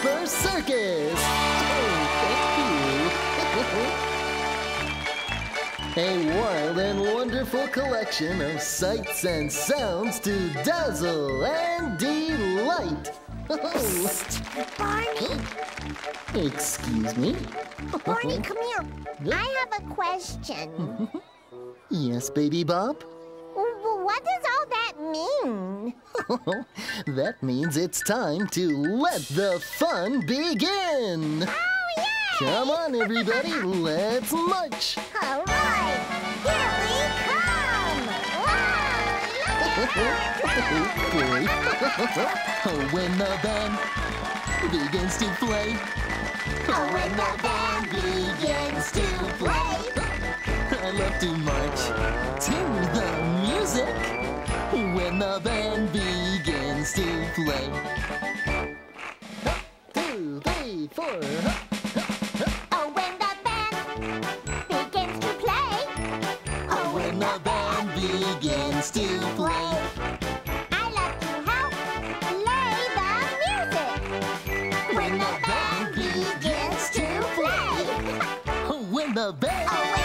Super Circus. Oh, thank you. A wild and wonderful collection of sights and sounds to dazzle and delight. Barney, Excuse me? Barney, uh-huh. come here. I have a question. Yes, Baby Bop? What does mean? that means it's time to let the fun begin. Oh, yeah! Come on, everybody, let's march. All right, here we come! oh, when the band begins to play. Oh, when the band begins to play. I love to march to the music when the band begins to play. Up, two, three, four. Oh, when the band begins to play. Oh, when the band begins to play. I love to help play the music. When the band begins to play. When the oh, band Oh,